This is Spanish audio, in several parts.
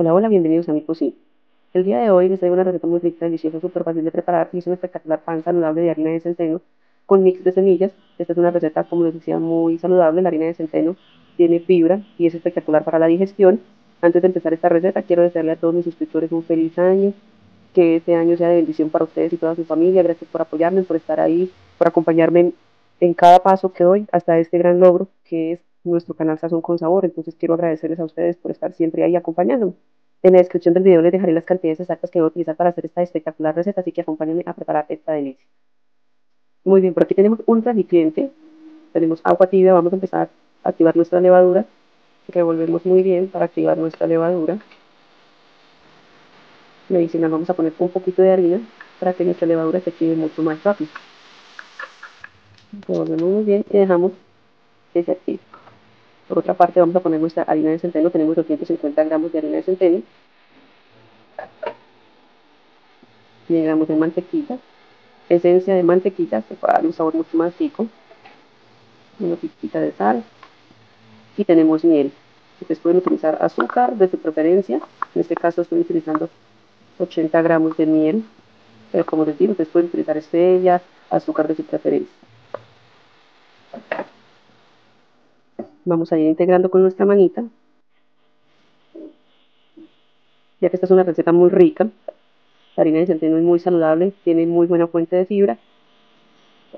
Hola, hola, bienvenidos a mi cocina. El día de hoy les traigo una receta muy rica, deliciosa, súper fácil de preparar y es un espectacular pan saludable de harina de centeno con mix de semillas. Esta es una receta, como les decía, muy saludable. La harina de centeno tiene fibra y es espectacular para la digestión. Antes de empezar esta receta, quiero desearle a todos mis suscriptores un feliz año, que este año sea de bendición para ustedes y toda su familia. Gracias por apoyarme, por estar ahí, por acompañarme en cada paso que doy hasta este gran logro que es nuestro canal Sazón con Sabor. Entonces quiero agradecerles a ustedes por estar siempre ahí acompañándome. En la descripción del video les dejaré las cantidades exactas que voy a utilizar para hacer esta espectacular receta, así que acompáñenme a preparar esta delicia. Muy bien, por aquí tenemos un recipiente, tenemos agua tibia, vamos a empezar a activar nuestra levadura, revolvemos muy bien para activar nuestra levadura. Medicinal vamos a poner un poquito de harina para que nuestra levadura se active mucho más rápido. Revolvemos muy bien y dejamos que se active. Por otra parte vamos a poner nuestra harina de centeno, tenemos 250 gramos de harina de centeno. 100 gramos de mantequilla, esencia de mantequilla que para darle un sabor mucho más rico, una pizquita de sal y tenemos miel. Ustedes pueden utilizar azúcar de su preferencia, en este caso estoy utilizando 80 gramos de miel, pero como les digo, ustedes pueden utilizar stevia, azúcar de su preferencia. Vamos a ir integrando con nuestra manita. Ya que esta es una receta muy rica, la harina de centeno es muy saludable, tiene muy buena fuente de fibra,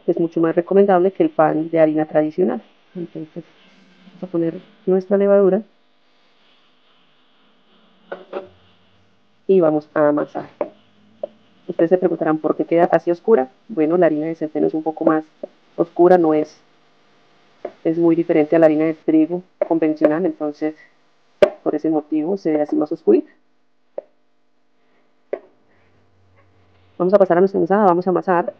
es mucho más recomendable que el pan de harina tradicional. Entonces, vamos a poner nuestra levadura y vamos a amasar. Ustedes se preguntarán por qué queda así oscura. Bueno, la harina de centeno es un poco más oscura, no es es muy diferente a la harina de trigo convencional, entonces por ese motivo se así más oscurita. Vamos a pasar a nuestra mesada, vamos a amasar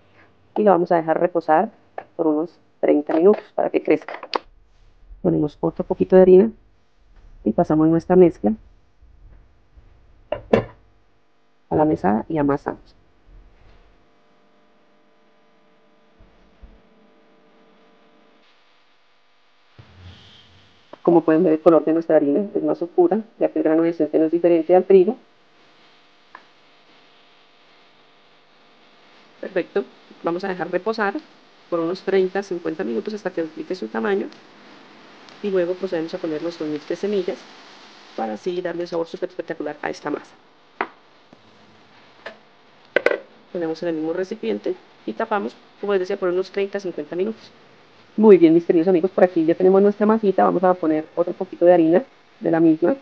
y la vamos a dejar reposar por unos 30 minutos para que crezca. Ponemos otro poquito de harina y pasamos nuestra mezcla a la mesada y amasamos. Como pueden ver, el color de nuestra harina es más oscura, ya que el grano de centeno es diferente al trigo. Perfecto. Vamos a dejar reposar por unos 30-50 minutos hasta que duplique su tamaño. Y luego procedemos a poner nuestros mix semillas para así darle un sabor súper espectacular a esta masa. Ponemos en el mismo recipiente y tapamos, como les decía, por unos 30-50 minutos. Muy bien, mis queridos amigos, por aquí ya tenemos nuestra masita. Vamos a poner otro poquito de harina de la misma.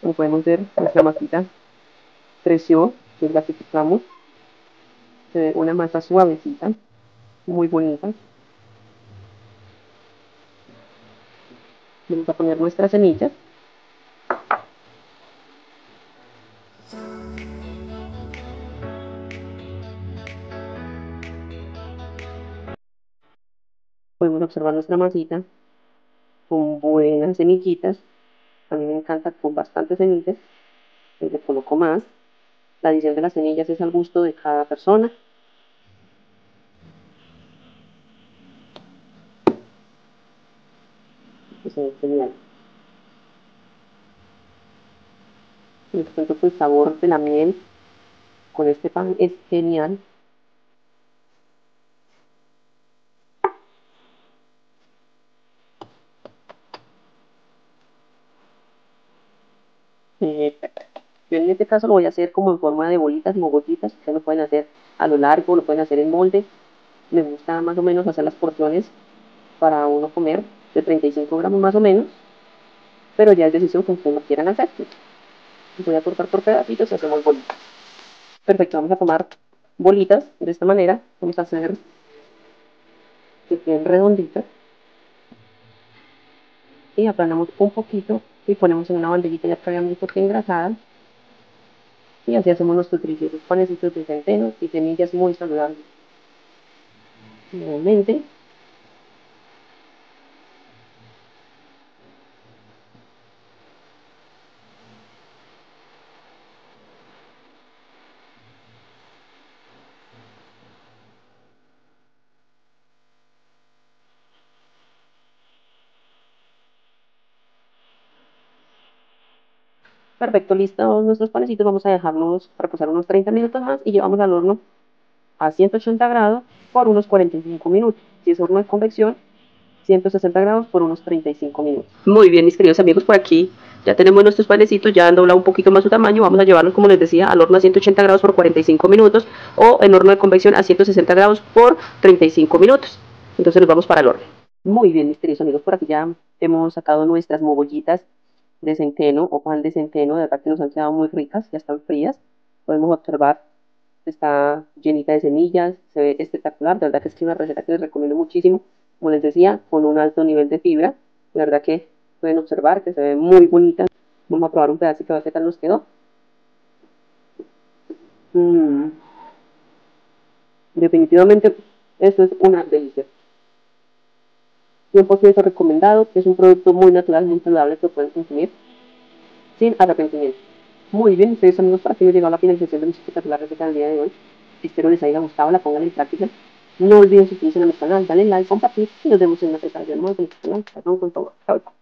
Como podemos ver, nuestra masita creció, que es la que picamos. Se ve una masa suavecita, muy bonita. Vamos a poner nuestras semillas. Podemos observar nuestra masita con buenas semillitas. A mí me encanta con bastantes semillas. Le coloco más. La adición de las semillas es al gusto de cada persona. Pues es genial. Me cuento el sabor de la miel con este pan es genial. Yo en este caso lo voy a hacer como en forma de bolitas y mogollitas. Ustedes lo pueden hacer a lo largo, lo pueden hacer en molde. Me gusta más o menos hacer las porciones para uno comer de 35 gramos más o menos. Pero ya es decisión que ustedes lo quieran hacer. Voy a cortar por pedacitos y hacemos bolitas. Perfecto, vamos a tomar bolitas de esta manera. Vamos a hacer que queden redonditas. Y aplanamos un poquito y ponemos en una bandejita ya previamente engrasada. Y así hacemos nuestros deliciosos panecitos de centeno y semillas muy saludables. Nuevamente Perfecto, listos nuestros panecitos. Vamos a dejarlos reposar unos 30 minutos más y llevamos al horno a 180 grados por unos 45 minutos. Si es horno de convección, 160 grados por unos 35 minutos. Muy bien, mis queridos amigos, por aquí ya tenemos nuestros panecitos, ya han doblado un poquito más su tamaño. Vamos a llevarlos, como les decía, al horno a 180 grados por 45 minutos o en horno de convección a 160 grados por 35 minutos. Entonces nos vamos para el horno. Muy bien, mis queridos amigos, por aquí ya hemos sacado nuestras mogollitas de centeno o pan de centeno. De verdad que nos han quedado muy ricas, ya están frías. Podemos observar, está llenita de semillas, se ve espectacular. De verdad que es una receta que les recomiendo muchísimo. Como les decía, con un alto nivel de fibra. De verdad que pueden observar que se ve muy bonita. Vamos a probar un pedacito a ver qué tal nos quedó. Mm. Definitivamente, esto es una delicia. 100% recomendado, que es un producto muy natural, muy saludable que pueden consumir sin arrepentimiento. Muy bien, ustedes amigos, que yo llegado a la finalización de mi espectacular receta del día de hoy. Espero les haya gustado, la pongan en práctica. No olviden suscribirse a mi canal, darle like, compartir y nos vemos en una receta de nuevo. Con todo. Chao, chao.